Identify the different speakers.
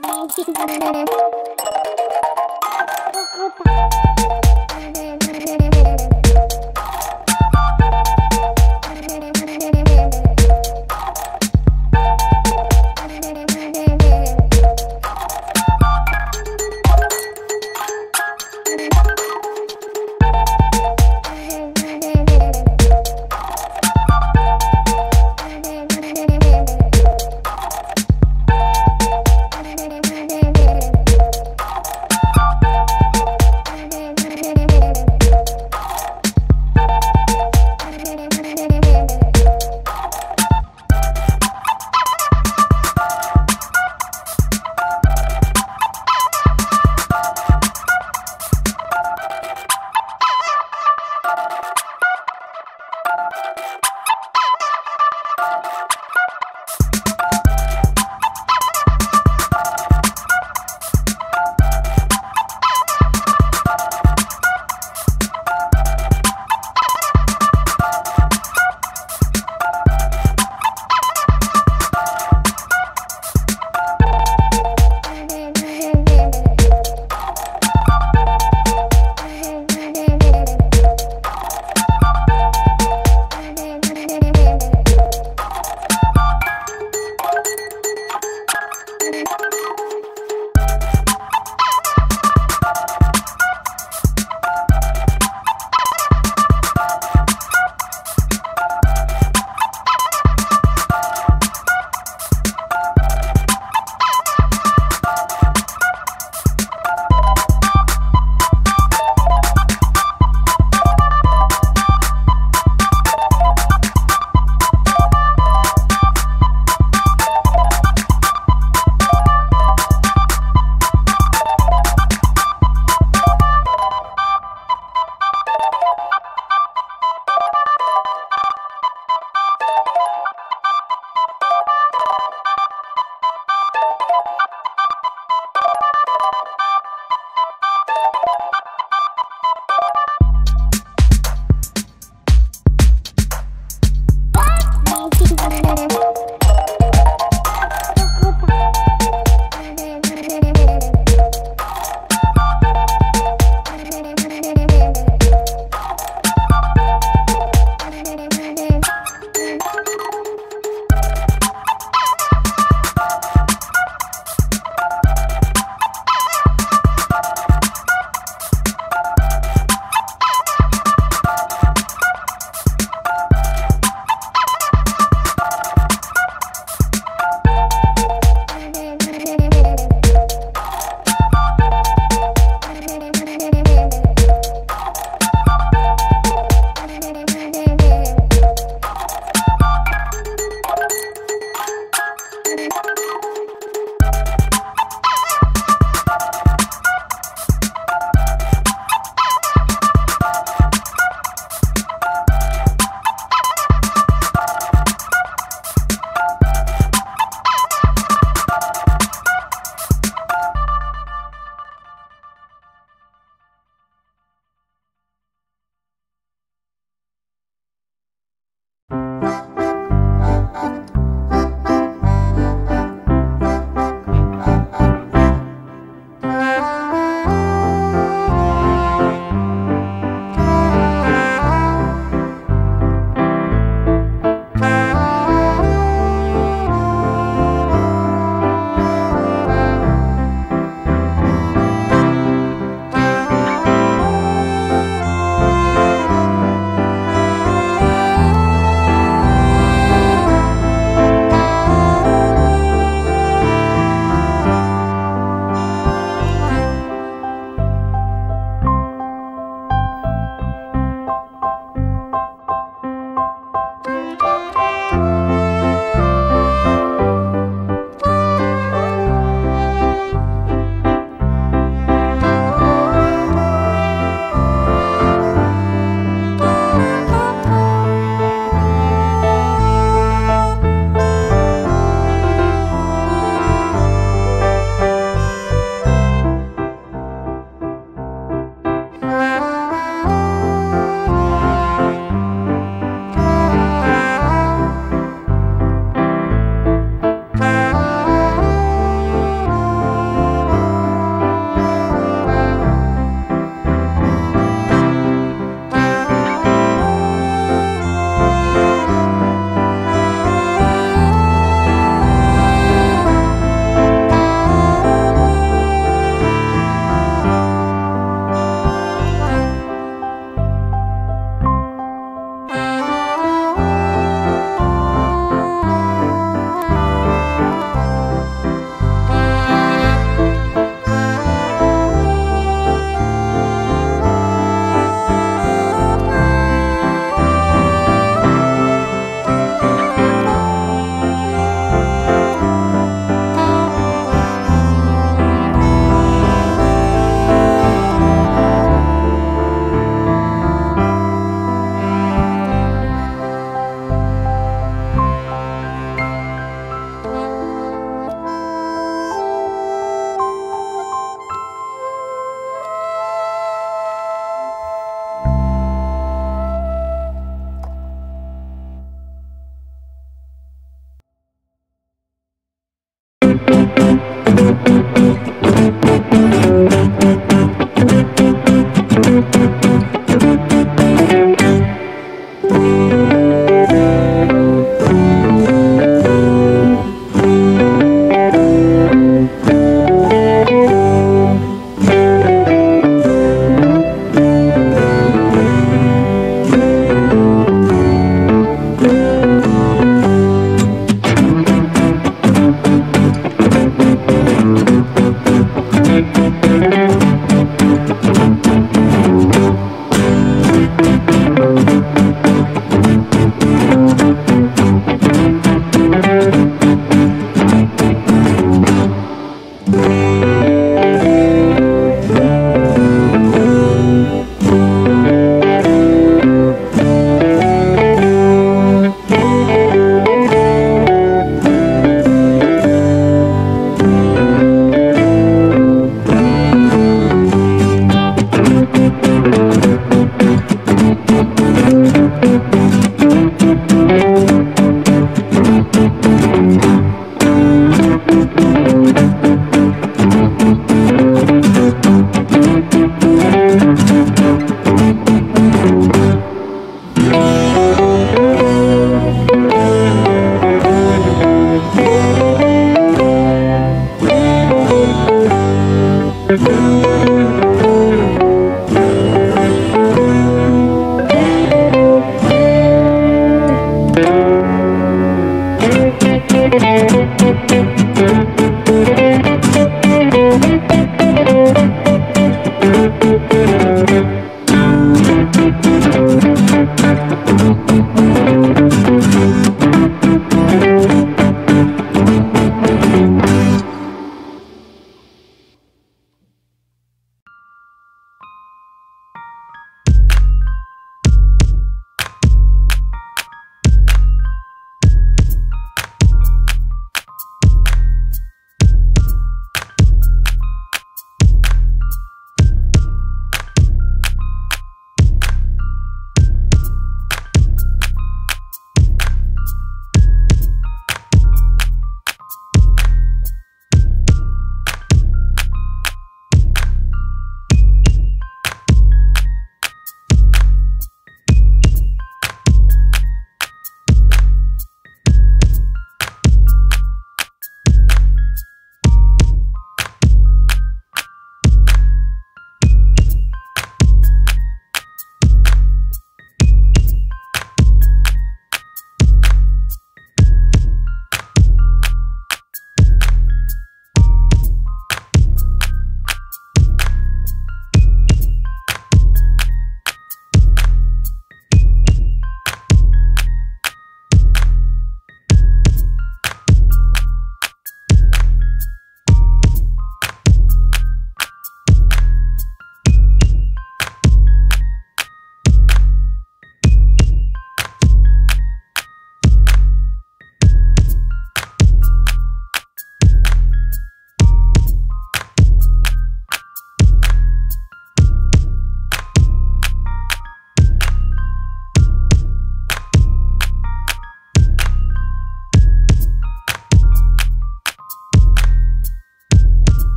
Speaker 1: 来去匆匆的。Thank you.